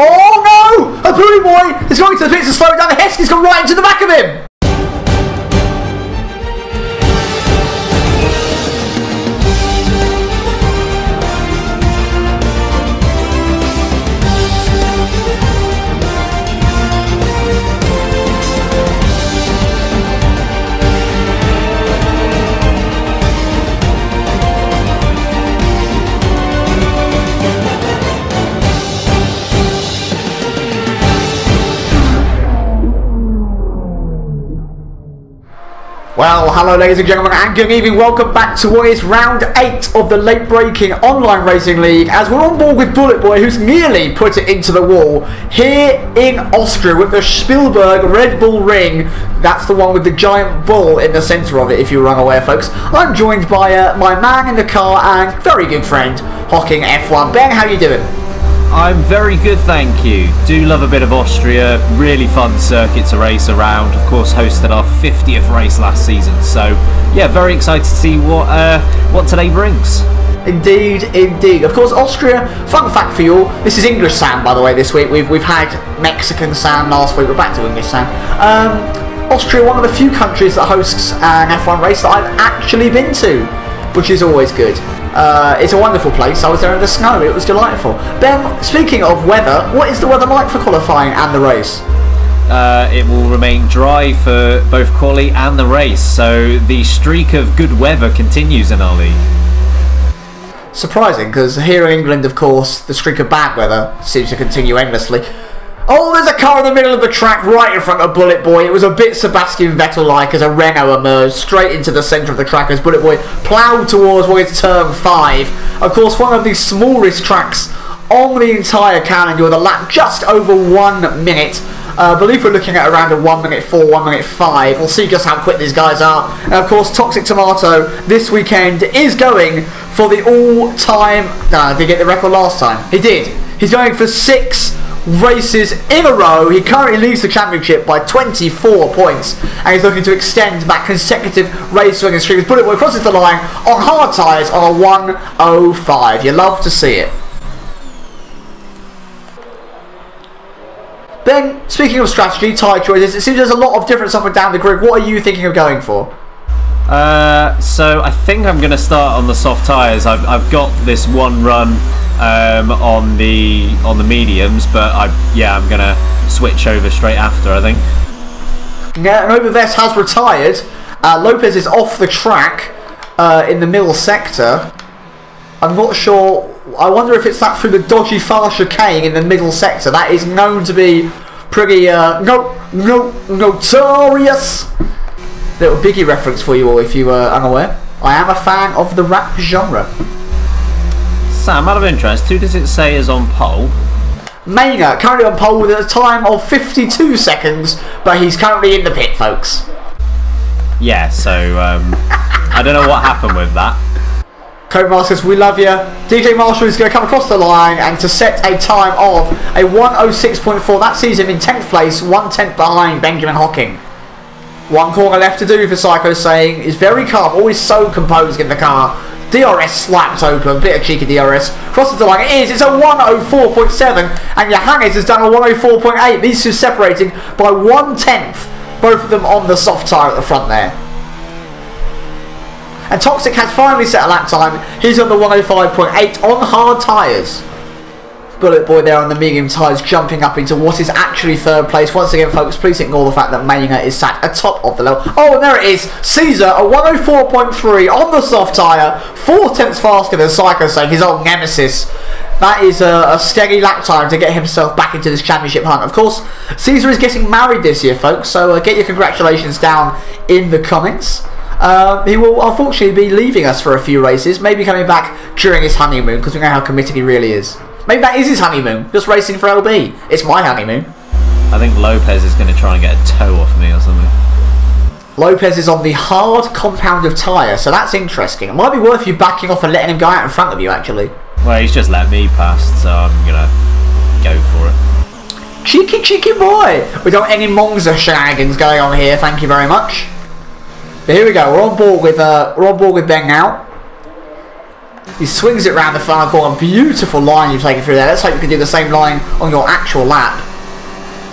Oh no! A boy is going to the pits to slow it down. Heskey's gone right into the back of him. Well, hello ladies and gentlemen and good evening. Welcome back to what is round 8 of the late braking online racing league as we're on board with Bullet Boy who's nearly put it into the wall here in Austria with the Spielberg Red Bull Ring. That's the one with the giant bull in the centre of it if you were unaware folks. I'm joined by uh, my man in the car and very good friend Hocking F1. Ben, how you doing? I'm very good, thank you. Do love a bit of Austria. Really fun circuit to race around. Of course, hosted our 50th race last season. So, yeah, very excited to see what uh, what today brings. Indeed, indeed. Of course, Austria. Fun fact for you all: this is English Sam, by the way. This week we've we've had Mexican Sam last week. We're back to English Sam. Um, Austria, one of the few countries that hosts an F1 race that I've actually been to, which is always good. Uh, it's a wonderful place. I was there in the snow. It was delightful. Ben, speaking of weather, what is the weather like for qualifying and the race? Uh, it will remain dry for both quali and the race, so the streak of good weather continues in our league. Surprising, because here in England, of course, the streak of bad weather seems to continue endlessly. Oh, there's a car in the middle of the track right in front of Bullet Boy. It was a bit Sebastian Vettel-like as a Renault emerged straight into the centre of the track as Bullet Boy ploughed towards what is turn 5. Of course, one of the smallest tracks on the entire calendar with a lap just over one minute. Uh, I believe we're looking at around a 1 minute 4, 1 minute 5. We'll see just how quick these guys are. And of course, Toxic Tomato this weekend is going for the all-time... Uh, did he get the record last time? He did. He's going for six races in a row. He currently leads the championship by 24 points and he's looking to extend that consecutive race winning streak. His bullet boy crosses the line on hard tyres on a 105. You love to see it. Ben, speaking of strategy, tyre choices, it seems there's a lot of difference up and down the grid. What are you thinking of going for? Uh, so I think I'm going to start on the soft tyres. I've, I've got this one run um, on the on the mediums, but I yeah I'm going to switch over straight after. I think. Yeah, Vest has retired. Uh, Lopez is off the track uh, in the middle sector. I'm not sure. I wonder if it's that through the dodgy far chicane in the middle sector. That is known to be pretty uh, no no notorious. Little Biggie reference for you all if you were unaware. I am a fan of the rap genre. Sam, out of interest, who does it say is on pole? Maynard, currently on pole with a time of 52 seconds, but he's currently in the pit, folks. Yeah, so um, I don't know what happened with that. Codemasters, we love you. DJ Marshall is going to come across the line and to set a time of a 106.4. That sees him in 10th place, one tenth behind Benjamin Hocking. One corner left to do for Psycho Saint is very calm, always so composed in the car. DRS slaps open, bit of cheeky DRS. Crosses the line, it is, it's a 104.7 and Johannes has done a 104.8. These two separating by one tenth, both of them on the soft tyre at the front there. And Toxic has finally set a lap time. He's on the 105.8 on hard tyres. Bullet Boy there on the medium tyres jumping up into what is actually third place. Once again, folks, please ignore the fact that Maynard is sat atop of the level. Oh, and there it is. Caesar, a 104.3 on the soft tyre. Four tenths faster than Psycho Saint his old nemesis. That is a, a steady lap time to get himself back into this championship hunt. Of course, Caesar is getting married this year, folks, so uh, get your congratulations down in the comments. Uh, he will unfortunately be leaving us for a few races, maybe coming back during his honeymoon because we know how committed he really is. Maybe that is his honeymoon, just racing for LB. It's my honeymoon. I think Lopez is going to try and get a toe off me or something. Lopez is on the hard compound of tyre, so that's interesting. It might be worth you backing off and letting him go out in front of you, actually. Well, he's just let me past, so I'm going to go for it. Cheeky, cheeky boy! We don't any Monza shenanigans going on here, thank you very much. But here we go, we're on board with, uh, we're on board with Ben now. He swings it round the final corner. Beautiful line you've taken through there. Let's hope you can do the same line on your actual lap.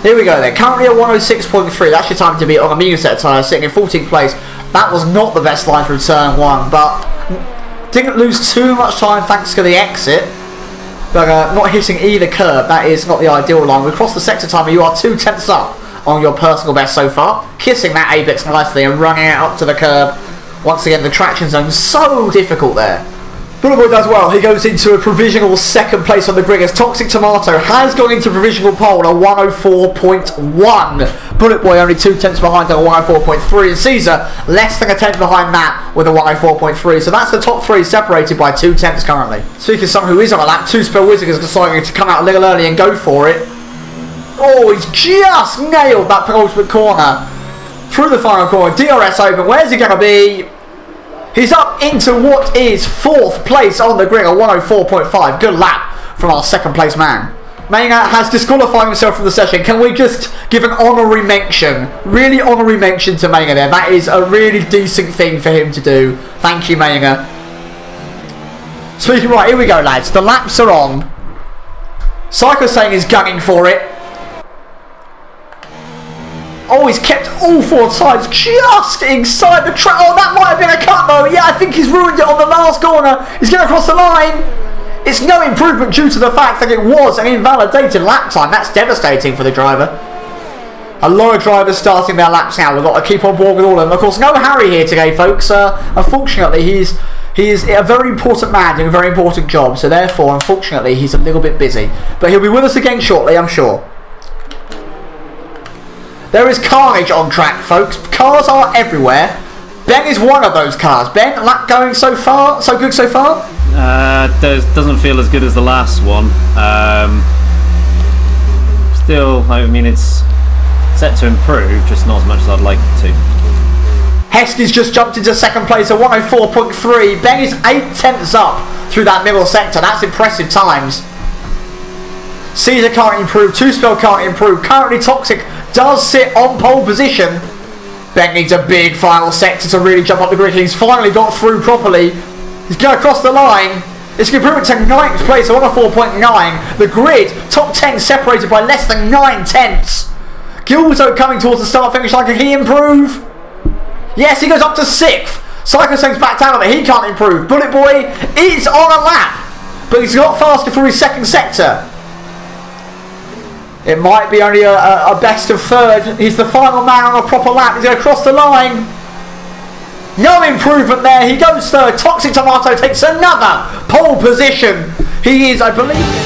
Here we go then. Currently at 106.3. That's your time to be on a medium set of tyres, sitting in 14th place. That was not the best line from turn one, but didn't lose too much time thanks to the exit. But uh, not hitting either curb. That is not the ideal line. We crossed the sector timer, you are two tenths up on your personal best so far. Kissing that apex nicely and running it up to the curb. Once again, the traction zone so difficult there. Boy does well. He goes into a provisional second place on the grid as Toxic Tomato has gone into provisional pole at 104.1. Bullet Boy only two tenths behind at 104.3 and Caesar less than a tenth behind Matt with a 104.3. So that's the top three separated by two tenths currently. Speaking of someone who is on a lap, Two Spell Wizard is deciding to come out a little early and go for it. Oh, he's just nailed that penultimate corner through the final corner. DRS open. Where's he going to be? He's up into what is fourth place on the grid at 104.5. Good lap from our second place man. Maynard has disqualified himself from the session. Can we just give an honorary mention, really honorary mention to Maynard there? That is a really decent thing for him to do. Thank you, Maynard. Speaking right, here we go, lads. The laps are on. Psycho Saint is gunning for it. He's kept all four sides just inside the track. Oh, that might have been a cut though. Yeah, I think he's ruined it on the last corner. He's going to cross the line. It's no improvement due to the fact that it was an invalidated lap time. That's devastating for the driver. A lot of drivers starting their laps now. We've got to keep on board with all of them. Of course, no Harry here today, folks. Uh, unfortunately, he's he is a very important man doing a very important job. So therefore, unfortunately, he's a little bit busy. But he'll be with us again shortly, I'm sure. There is carnage on track, folks. Cars are everywhere. Ben is one of those cars. Ben, lap going so far, so good so far. Uh, does, doesn't feel as good as the last one. Um, still, I mean, it's set to improve, just not as much as I'd like it to. Heskey's just jumped into second place at 104.3. Ben is eight tenths up through that middle sector. That's impressive times. Caesar can't improve. Two Spell can't improve. Currently Toxic does sit on pole position. Ben needs a big final sector to really jump up the grid. He's finally got through properly. He's going to cross the line. It's an improvement to 9th place, on a 4.9. The grid, top 10 separated by less than 9 tenths. Gilberto coming towards the start finish line. Can he improve? Yes, he goes up to 6th. Psycho Saint's back down it. He can't improve. Bullet Boy is on a lap. But he's got faster through his second sector. It might be only a, a, a, best of third. He's the final man on a proper lap. He's going to cross the line. No improvement there. He goes third. Toxic Tomato takes another pole position. He is, I believe...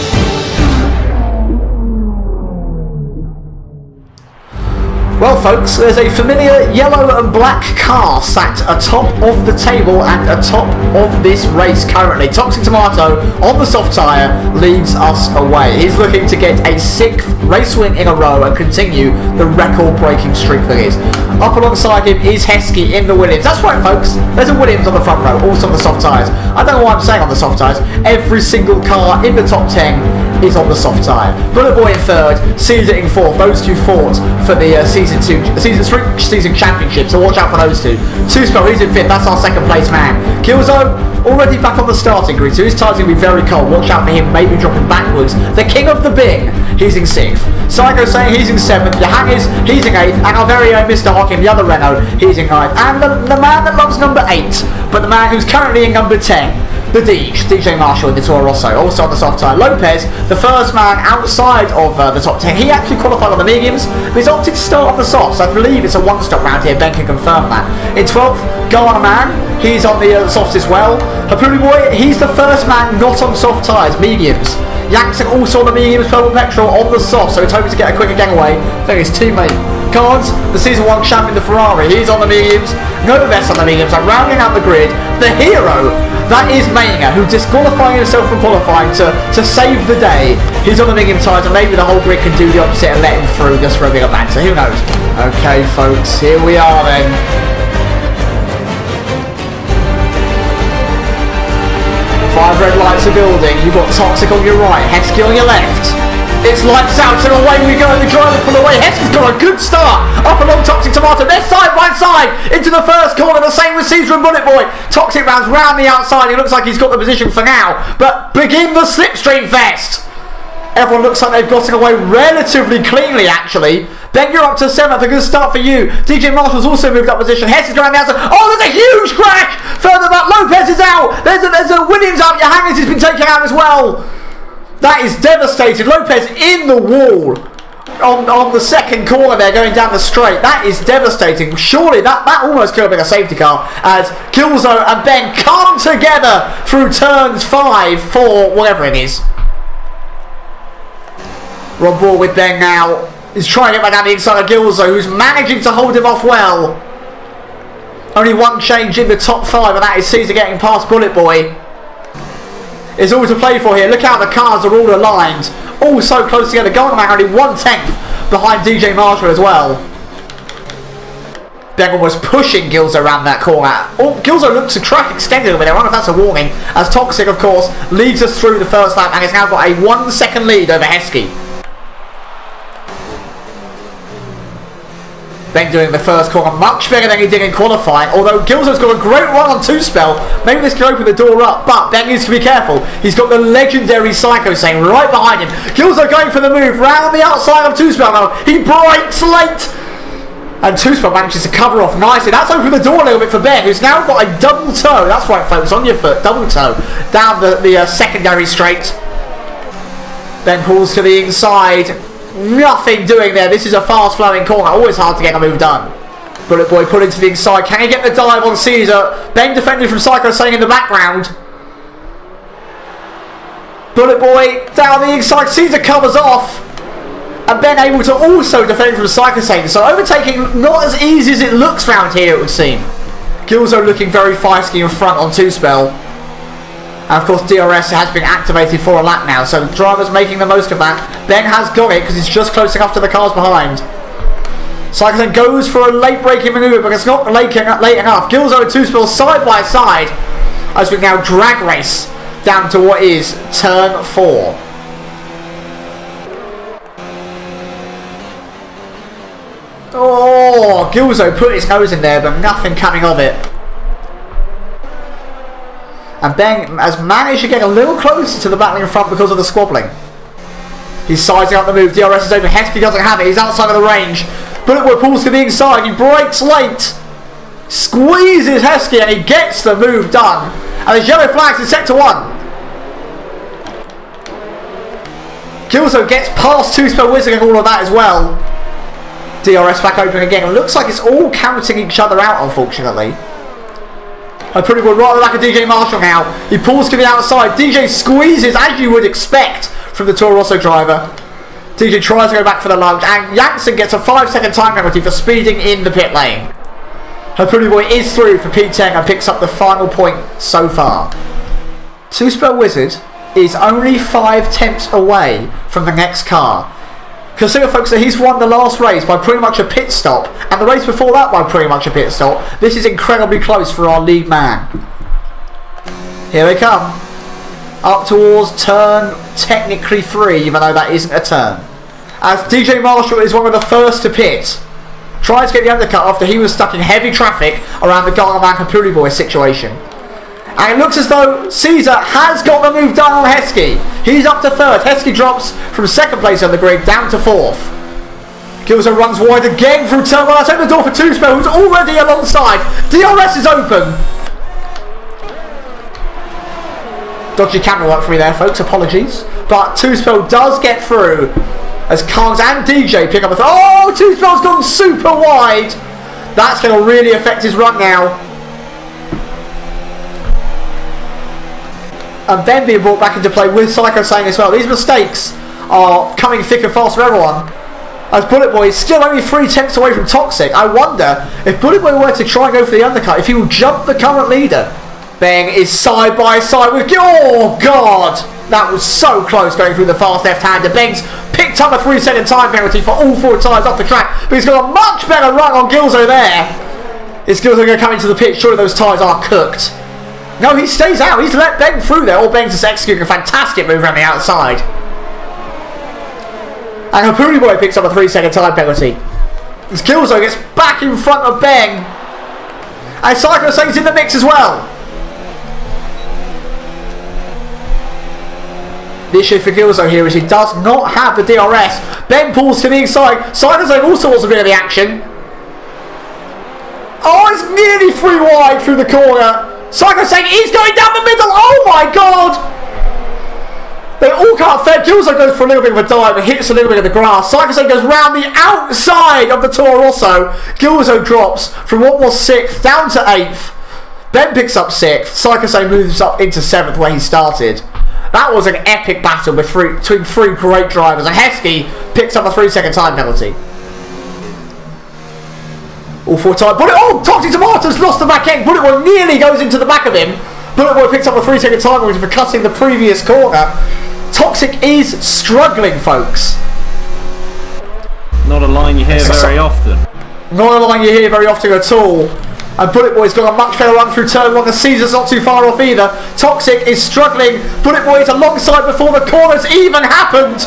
Well folks, there's a familiar yellow and black car sat atop of the table and atop of this race currently. Toxic Tomato on the soft tyre leads us away. He's looking to get a sixth race win in a row and continue the record-breaking streak that is. Up alongside him is Heskey in the Williams. That's right folks, there's a Williams on the front row, also on the soft tyres. I don't know why I'm saying on the soft tyres. Every single car in the top 10 is on the soft tyre. Bullet Boy in third, Caesar in fourth. Those two fought for the uh, season two, season three season championship. So watch out for those two. Two spell, he's in fifth. That's our second place man. Killzone already back on the starting grid, so his tire's gonna be very cold. Watch out for him, maybe dropping backwards. The king of the Bing, he's in sixth. Psycho Saint he's in seventh. Johannes, he's in eighth, and our very own Mr. Hocking, the other Renault, he's in ninth. And the, the man that loves number eight, but the man who's currently in number ten the DJ, DJ Marshall Toro Rosso, also on the soft tire. Lopez, the first man outside of uh, the top 10. He actually qualified on the mediums, but he's opted to start on the softs. I believe it's a one-stop round here. Ben can confirm that. In 12th, Garner Man, he's on the uh, softs as well. Hapuli Boy, he's the first man not on soft tyres, mediums. Jackson also on the mediums, Purple Petrol on the soft, so he's hoping to get a quicker getaway than his teammate. Cards, the season one champion, the Ferrari, he's on the mediums. No best on the mediums, I'm rounding out the grid. The hero that is Mania, who disqualifying himself from qualifying to, to save the day. He's on the medium tires, and maybe the whole grid can do the opposite and let him through just for a bit of banter. Who knows? Okay, folks, here we are then. Five red lights are building. You've got Toxic on your right, Heskey on your left. It's lights out and away we go. The driver pull away. Heskey's got a good start. Up along Toxic Tomato. They're side by side into the first corner. The same Caesar and Bullet Boy. Toxic rounds round the outside. He looks like he's got the position for now. But begin the slipstream fest. Everyone looks like they've gotten away relatively cleanly, actually. Ben, you're up to seventh. A good start for you. DJ Marshall's also moved up position. Hess is the outside. Oh, there's a huge crash! Further back, Lopez is out. There's a, there's a Williams out. Johannes has been taken out as well. That is devastating. Lopez in the wall. On, on the second corner there going down the straight. That is devastating. Surely that, that almost could have been a safety car as Gilzo and Ben come together through turns 5, 4, whatever it is. On board with Ben now. He's trying to get back down the inside of Gilzo, who's managing to hold him off well. Only one change in the top five, and that is Caesar getting past Bullet Boy. It's all to play for here. Look how the cars are all aligned. All so close together. Golden Man only one tenth behind DJ Marshall as well. Bengal was pushing Gilzo around that corner. Oh, Gilzo looks to track extended over there. I wonder if that's a warning. As Toxic, of course, leads us through the first lap and has now got a one second lead over Heskey. Ben doing the first corner much better than he did in qualifying. Although Gilzo's got a great run on two spell. Maybe this can open the door up, but Ben needs to be careful. He's got the legendary Psycho Saint right behind him. Gilzo going for the move round the outside of two spell now. He breaks late. And two spell manages to cover off nicely. That's opened the door a little bit for Ben, who's now got a double toe. That's right, folks, on your foot, double toe down the, the uh, secondary straight. Ben pulls to the inside nothing doing there. This is a fast flowing corner. Always hard to get a move done. Bullet Boy put into the inside. Can he get the dive on Caesar? Ben defended from Psycho Saint in the background. Bullet Boy down the inside. Caesar covers off. And Ben able to also defend from Psycho Saint. So overtaking not as easy as it looks round here it would seem. Gilzo looking very feisty in front on two spell. And of course DRS has been activated for a lap now, so the driver's making the most of that. Ben has got it because he's just close enough to the cars behind. Cyclone goes for a late braking manoeuvre, but it's not late, late enough. Gilzo and Two Spills side by side as we now drag race down to what is turn four. Oh, Gilzo put his nose in there, but nothing coming of it. And Ben has managed to get a little closer to the battle in front because of the squabbling. He's sizing up the move. DRS is over. Heskey doesn't have it. He's outside of the range. Bullet Boy pulls to the inside. He breaks late. Squeezes Heskey and he gets the move done. And there's yellow flags in sector one. Gilzo gets past two spell wizard and all of that as well. DRS back open again. Looks like it's all counting each other out, unfortunately. A pretty good right at the back of DJ Marshall now. He pulls to the outside. DJ squeezes as you would expect from the Toro Rosso driver. DJ tries to go back for the lunge and Janssen gets a 5 second time penalty for speeding in the pit lane. Pretty boy is through for P10 and picks up the final point so far. Two Spell Wizard is only 5 tenths away from the next car. Consider, folks, that he's won the last race by pretty much a pit stop, and the race before that by pretty much a pit stop. This is incredibly close for our lead man. Here they come. Up towards turn technically three, even though that isn't a turn. As DJ Marshall is one of the first to pit. Tries to get the undercut after he was stuck in heavy traffic around the Garman Kapuri Boy situation. And it looks as though Caesar has got the move done on Heskey. He's up to third. Heskey drops from second place on the grid down to fourth. Gilzo runs wide again through turn one. I open the door for Spell, who's already alongside. DRS is open. Dodgy camera work for me there, folks. Apologies. But Two Spell does get through as Carnes and DJ pick up a... Th oh, Two Spell's gone super wide. That's going to really affect his run now. And then being brought back into play with Psycho Saint as well. These mistakes are coming thick and fast for everyone. As Bullet Boy is still only three tenths away from Toxic. I wonder if Bullet Boy were to try and go for the undercut, if he will jump the current leader. Bang is side by side with... Oh, God! That was so close going through the fast left-hander. Bang's picked up a three-second time penalty for all four tyres off the track, but he's got a much better run on Gilzo there. Is Gilzo going to come into the pit? Surely those tyres are cooked. No, he stays out. He's let Ben through there. All Ben's just executing a fantastic move around the outside. And Hapuni Boy picks up a three second time penalty. As Gilzo gets back in front of Ben. And Psycho Saint's in the mix as well. The issue for Gilzo here is he does not have the DRS. Ben pulls to the inside. Saint also wants a bit of the action. Oh, it's nearly three wide through the corner. Psycho Saint is going down the middle. Oh my god! They all can't fair. Gilzo goes for a little bit of a dive and hits a little bit of the grass. Saint goes round the outside of the Toro Rosso. Gilzo drops from what was sixth down to eighth. Ben picks up sixth. Saint moves up into seventh where he started. That was an epic battle between three great drivers, and Heskey picks up a three second time penalty. All four time. Bullet, oh, Toxic Tomatoes lost the back end. Bullet Boy nearly goes into the back of him. Bullet Boy picks up a three second time for cutting the previous corner. Toxic is struggling, folks. Not a line you hear very often. Not a line you hear very often at all. And Bullet Boy's got a much better run through turn one. The Caesar's not too far off either. Toxic is struggling. Bullet Boy is alongside before the corners even happened.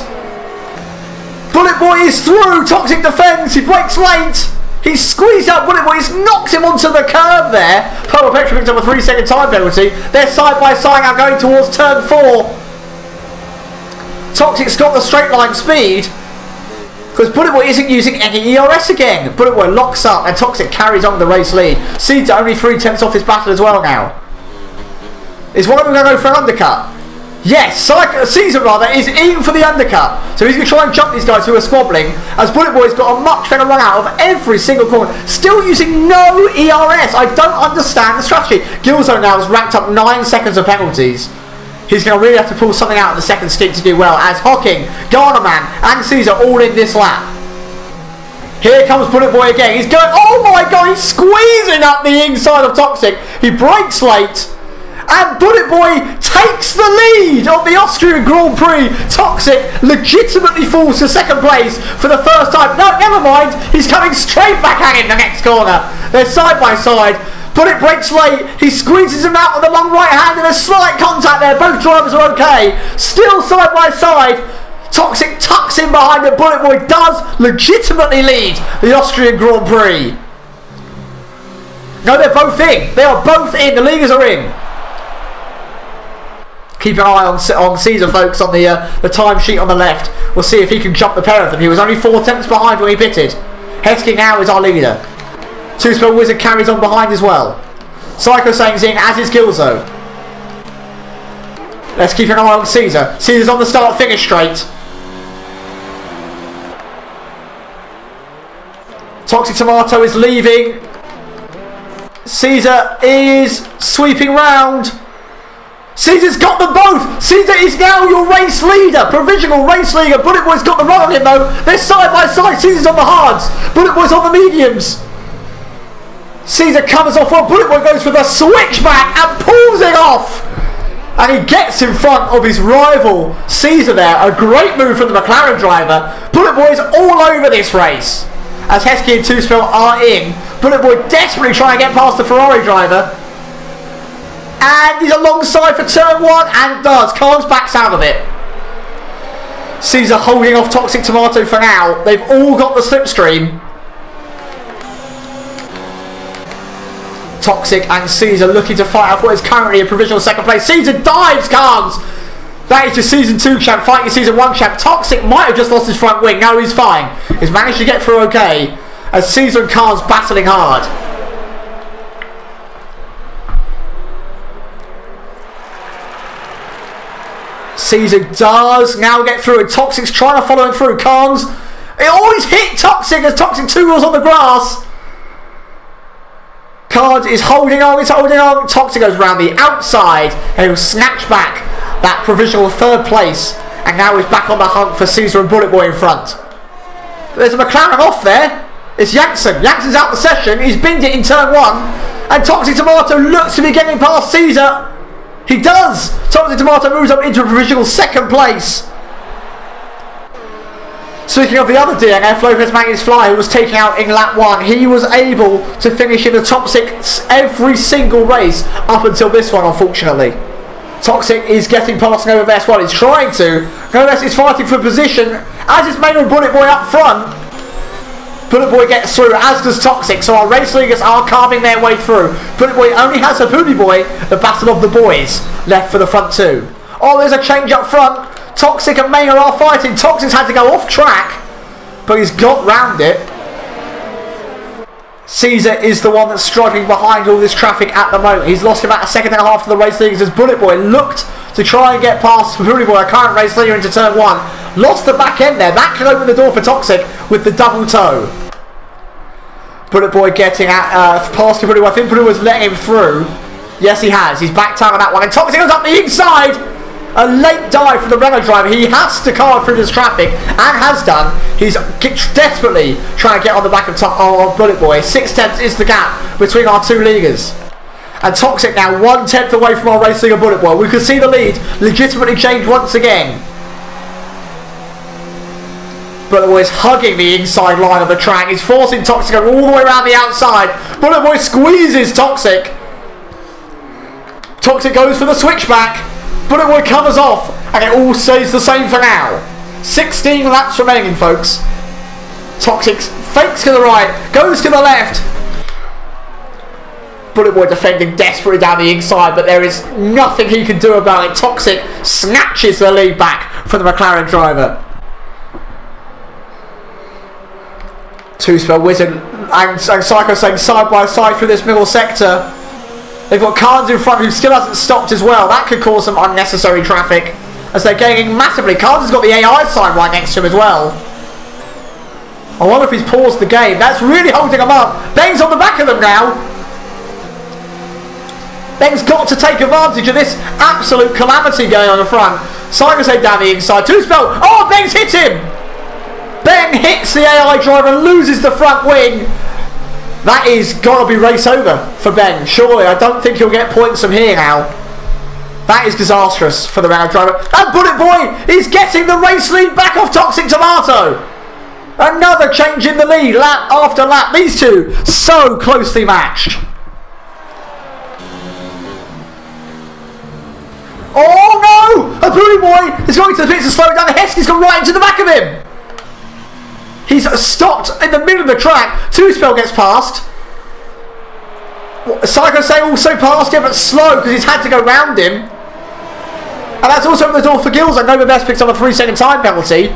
Bullet Boy is through. Toxic defends. He breaks late. He's squeezed out Bullet Boy. He's knocked him onto the curb there. Purple Petrol picks up a three second time penalty. They're side by side now going towards turn four. Toxic's got the straight line speed. Because Bullet Boy isn't using any ERS again. Bullet Boy locks up and Toxic carries on the race lead. Seeds only three tenths off his battle as well now. Is one of them going to go for an undercut? Yes, Psycho, uh, Caesar rather is in for the undercut. So he's going to try and jump these guys who are squabbling. As Bullet Boy's got a much better run out of every single corner. Still using no ERS. I don't understand the strategy. Gilzo now has racked up nine seconds of penalties. He's going to really have to pull something out of the second stick to do well as Hocking, Garnerman and Caesar all in this lap. Here comes Bullet Boy again. He's going, oh my god, he's squeezing up the inside of Toxic. He breaks late. And Bullet Boy takes the lead of the Austrian Grand Prix. Toxic legitimately falls to second place for the first time. No, never mind. He's coming straight back at him the next corner. They're side by side. Bullet breaks late. He squeezes him out with the long right hand and a slight contact there. Both drivers are okay. Still side by side. Toxic tucks in behind the Bullet Boy does legitimately lead the Austrian Grand Prix. No, they're both in. They are both in. The leaders are in. Keep an eye on, on Caesar, folks, on the uh, the timesheet on the left. We'll see if he can jump the pair of them. He was only four tenths behind when he pitted. Hesking now is our leader. Two Spell Wizard carries on behind as well. Psycho Saint's in, as is Gilzo. Let's keep an eye on Caesar. Caesar's on the start finish straight. Toxic Tomato is leaving. Caesar is sweeping round. Caesar's got them both. Caesar is now your race leader, provisional race leader. Bullet Boy's got the run on him though. They're side by side. Caesar's on the hards. Bullet Boy's on the mediums. Caesar covers off one. Bullet Boy goes for the switchback and pulls it off. And he gets in front of his rival Caesar there. A great move from the McLaren driver. Bullet Boy is all over this race. As Heskey and Two are in. Bullet Boy desperately trying to get past the Ferrari driver. And he's alongside for turn one and does. Carnes backs out of it. Caesar holding off Toxic Tomato for now. They've all got the slipstream. Toxic and Caesar looking to fight out what is currently a provisional second place. Caesar dives, Carnes! That is your season 2 champ fighting season 1 champ. Toxic might have just lost his front wing. No, he's fine. He's managed to get through okay. As Caesar and Carnes battling hard. Caesar does now get through and Toxic's trying to follow him through. Carnes. It always hit Toxic as Toxic two wheels on the grass. Card is holding on, he's holding on. Toxic goes around the outside and he'll snatch back that provisional third place. And now he's back on the hunt for Caesar and Bullet Boy in front. There's a McLaren off there. It's Janssen. Janssen's out the session. He's binned it in turn one. And Toxic Tomato looks to be getting past Caesar. He does. Toxic Tomato moves up into a provisional second place. Speaking of the other DNF, Lopez Magnus Fly, who was taken out in lap one, he was able to finish in the top six every single race up until this one, unfortunately. Toxic is getting past Nova Vest while he's trying to. Nova is fighting for position as is Maynard Bullet Boy up front. Bullet Boy gets through, as does Toxic, so our Race Leaguers are carving their way through. Bullet Boy only has a Booty Boy, the Battle of the Boys, left for the front two. Oh, there's a change up front. Toxic and Maynard are fighting. Toxic's had to go off track, but he's got round it. Caesar is the one that's struggling behind all this traffic at the moment. He's lost about a second and a half to the race leaders as Bullet Boy looked to try and get past Bullet Boy, a current race leader, into turn one. Lost the back end there. That can open the door for Toxic with the double toe. Bullet Boy getting at, uh, past Boy. I think Boy was letting him through. Yes, he has. He's backed out on that one. And Toxic goes up the inside. A late dive from the Renault driver. He has to card through this traffic and has done. He's desperately trying to get on the back of, top, of Bullet Boy. Six tenths is the gap between our two leaguers. And Toxic now one tenth away from our racing a Bullet Boy. We can see the lead legitimately change once again. Bullet Boy is hugging the inside line of the track. He's forcing Toxic all the way around the outside. Bullet Boy squeezes Toxic. Toxic goes for the switchback. Bullet Boy covers off, and it all stays the same for now. 16 laps remaining, folks. Toxic fakes to the right, goes to the left. Bullet Boy defending desperately down the inside, but there is nothing he can do about it. Toxic snatches the lead back from the McLaren driver. Two spell wizard and, and Psycho Saint side by side through this middle sector. They've got Carnes in front who still hasn't stopped as well. That could cause some unnecessary traffic as they're gaining massively. Carnes has got the AI sign right next to him as well. I wonder if he's paused the game. That's really holding him up. Ben's on the back of them now. Ben's got to take advantage of this absolute calamity going on the front. Cypress head down the inside. Two spell. Oh, Ben's hit him. Ben hits the AI driver and loses the front wing. That is got to be race over for Ben. Surely, I don't think he'll get points from here now. That is disastrous for the round driver. And Bullet Boy is getting the race lead back off Toxic Tomato. Another change in the lead, lap after lap. These two so closely matched. Oh no! A Bullet Boy is going to the pits to slow down. Heskey's gone right into the back of him. He's stopped in the middle of the track. Two spell gets past. Psycho Say also passed him, but slow because he's had to go round him. And that's also the door for Gills. And Nova Vest picks up a three second time penalty.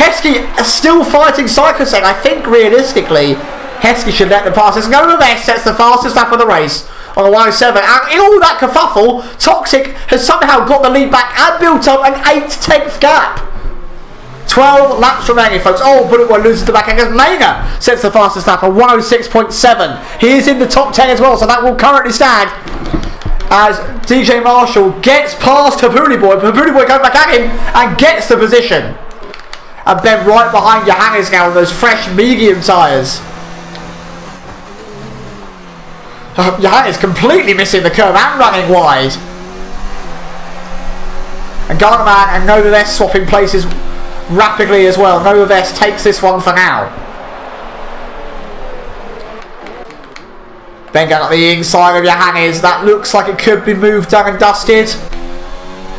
Heskey still fighting Psycho Say. I think realistically, Heskey should let them pass. As Nova Vest sets the fastest lap of the race on the 107. And in all that kerfuffle, Toxic has somehow got the lead back and built up an 8 tenth gap. 12 laps remaining, folks. Oh, Bullet Boy loses the back end as Maynard sets the fastest lap at 106.7. He is in the top 10 as well, so that will currently stand as DJ Marshall gets past Habuli Boy. Habuli Boy goes back at him and gets the position. And then right behind Johannes now with those fresh medium tyres. Uh, Johannes completely missing the curve and running wide. And Garnerman and Nova Vest swapping places rapidly as well. Nova Vest takes this one for now. Then going on the inside of Johannes. That looks like it could be moved done and dusted.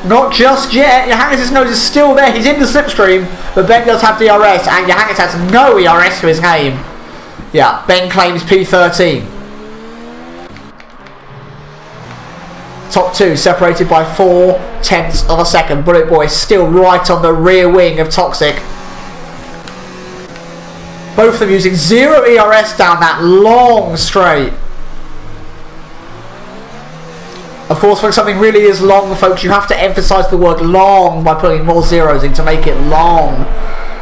Not just yet. Johannes' nose is still there. He's in the slipstream. But Ben does have DRS. And Johannes has no ERS to his name. Yeah, Ben claims P13. Top two separated by four tenths of a second. Bullet Boy still right on the rear wing of Toxic. Both of them using zero ERS down that long straight. Of course, when something really is long, folks, you have to emphasise the word long by putting more zeros in to make it long.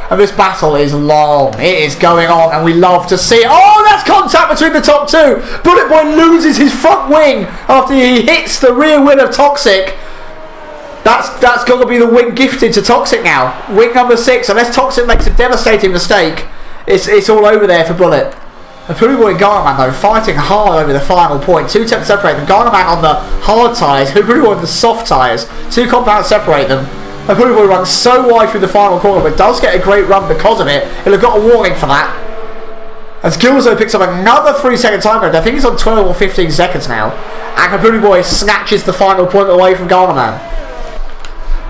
And this battle is long. It is going on, and we love to see it. Oh, that's contact between the top two. Bullet Boy loses his front wing after he hits the rear wing of Toxic. That's that's got to be the wing gifted to Toxic now. Wing number six. Unless Toxic makes a devastating mistake, it's it's all over there for Bullet. And Bullet and Garnerman though fighting hard over the final point. Two tenths separate them. Garnerman on the hard tyres. Bullet Boy on the soft tyres. Two compounds separate them. Boy runs so wide through the final corner, but does get a great run because of it. He'll have got a warning for that. As Gilzo picks up another 3 second time. I think he's on 12 or 15 seconds now. And Kabuni Boy snatches the final point away from Garnerman.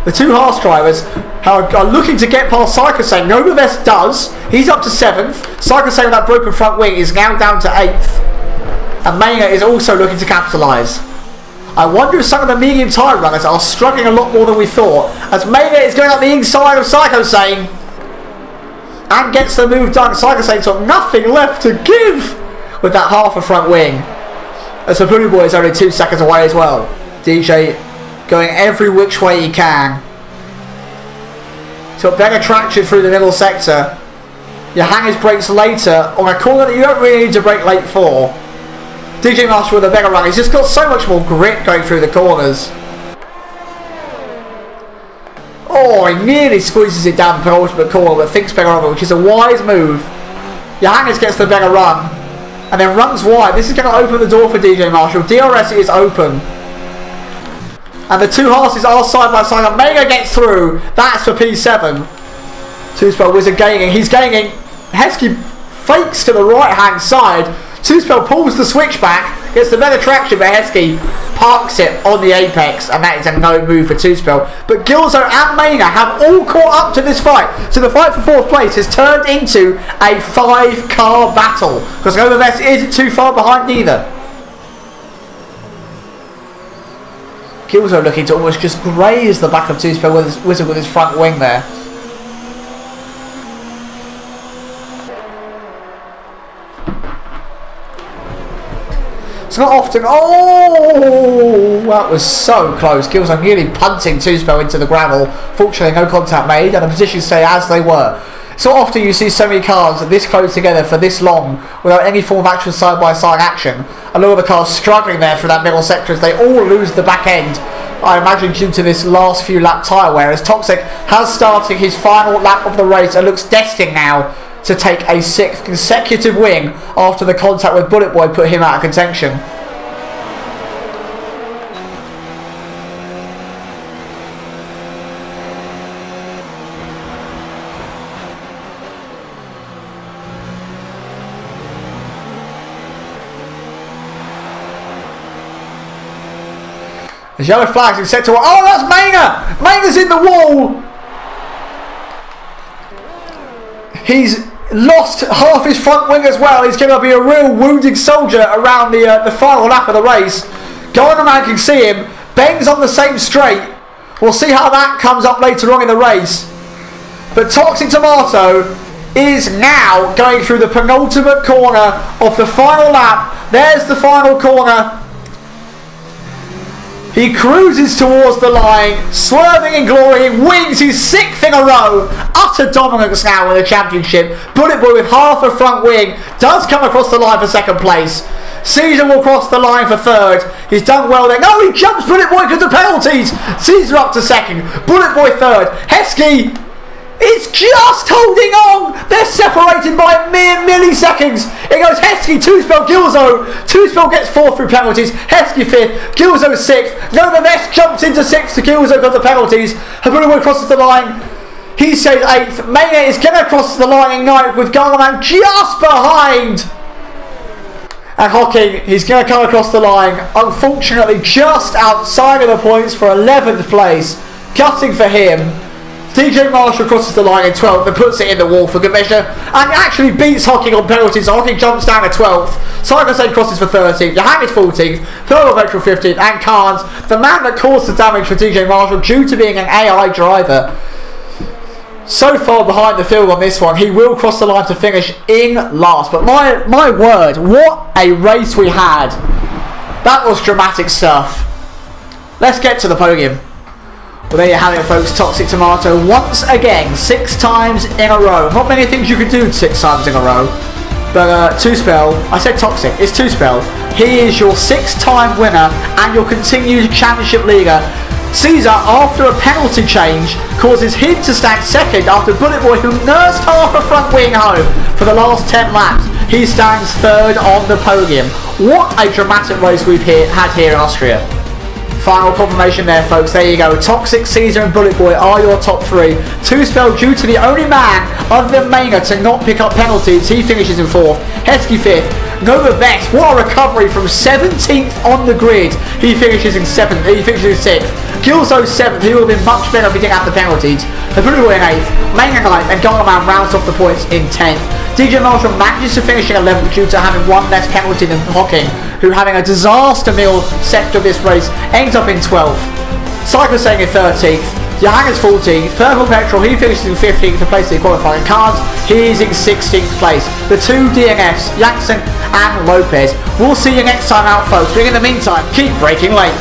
The two Haas drivers are, looking to get past Psychosane. Novavest does. He's up to 7th. Psychosane with that broken front wing is now down to 8th. And Maynard is also looking to capitalise. I wonder if some of the medium tyre runners are struggling a lot more than we thought. As Maynard is going up the inside of Psychosane and gets the move done. Psychosane's got nothing left to give with that half a front wing. As the Blue Boy is only two seconds away as well. DJ going every which way he can. So better traction through the middle sector. You hang his brakes later on a corner that you don't really need to brake late for. DJ Marshall with a better run. He's just got so much more grit going through the corners. Oh, he nearly squeezes it down the penultimate corner, but thinks better of it, which is a wise move. Johannes gets the better run, and then runs wide. This is going to open the door for DJ Marshall. DRS is open. And the two horses are side by side. Omega gets through. That's for P7. Two spell wizard gaining. He's gaining. Heskey fakes to the right hand side. Two spell pulls the switch back, gets the better traction, but Heskey parks it on the apex, and that is a no move for two spell. But Gilzo and Maynard have all caught up to this fight, so the fight for fourth place has turned into a five car battle because Novavest isn't too far behind either. Gilzo looking to almost just graze the back of two spell with his with his front wing there. It's not often. Oh, that was so close. Gills are nearly punting spell into the gravel. Fortunately, no contact made, and the positions stay as they were. Not often you see so many cars this close together for this long without any form of actual side-by-side action. A lot of the cars struggling there through that middle sector as they all lose the back end. I imagine due to this last few lap tyre wear as Toxic has started his final lap of the race and looks destined now to take a sixth consecutive win after the contact with Bullet Boy put him out of contention. There's yellow flags and set to Oh, that's Maynard! Maynard's in the wall! He's lost half his front wing as well. He's going to be a real wounded soldier around the uh, the final lap of the race. Garnerman can see him. Ben's on the same straight. We'll see how that comes up later on in the race. But Toxic Tomato is now going through the penultimate corner of the final lap. There's the final corner. He cruises towards the line, swerving in glory, wins his sixth in a row. Utter dominance now in the championship. Bullet Boy with half a front wing does come across the line for second place. Caesar will cross the line for third. He's done well there. No, he jumps Bullet Boy because of penalties. Caesar up to second. Bullet Boy third. Heskey it's just holding on. They're separated by mere milliseconds. It goes Heskey, two spell Gilzo. Two spell gets four through penalties. Heskey fifth. Gilzo sixth. Novavest jumps into sixth to Gilzo of the penalties. Habunawa crosses the line. He says eighth. Maynard is going to cross the line in ninth with Garman just behind. And Hocking, he's going to come across the line. Unfortunately, just outside of the points for 11th place. Cutting for him. DJ Marshall crosses the line in 12th and puts it in the wall for good measure and actually beats Hocking on penalties. Hocking jumps down to 12th. Simon Saint crosses for 13th. Johannes 14th. Thurl Ventral 15th. And Carnes, the man that caused the damage for DJ Marshall due to being an AI driver. So far behind the field on this one, he will cross the line to finish in last. But my my word, what a race we had! That was dramatic stuff. Let's get to the podium. Well, there you have it, folks. Toxic Tomato once again, six times in a row. Not many things you can do six times in a row. But uh, two spell, I said toxic, it's two spell. He is your six-time winner and your continued championship leader. Caesar, after a penalty change, causes him to stand second after Bullet Boy, who nursed half a front wing home for the last 10 laps. He stands third on the podium. What a dramatic race we've had here in Austria. Final confirmation there, folks. There you go. Toxic, Caesar, and Bullet Boy are your top three. Two spell due to the only man other than Maynard to not pick up penalties. He finishes in fourth. Heskey fifth. Nova Vex, what a recovery from 17th on the grid. He finishes in seventh. He finishes in sixth. Gilzo seventh. He would have been much better if he didn't have the penalties. The Bullet Boy in eighth. Maynard ninth, and Golden Man rounds off the points in tenth. DJ Marshall manages to finish in 11th due to having one less penalty than Hocking, who having a disaster meal sector of this race ends up in 12th. Cycle saying in 13th. Johannes 14th. Purple Petrol, he finishes in 15th to place the qualifying cards. He is in 16th place. The two DNFs, Jackson and Lopez. We'll see you next time out, folks. But in the meantime, keep breaking late.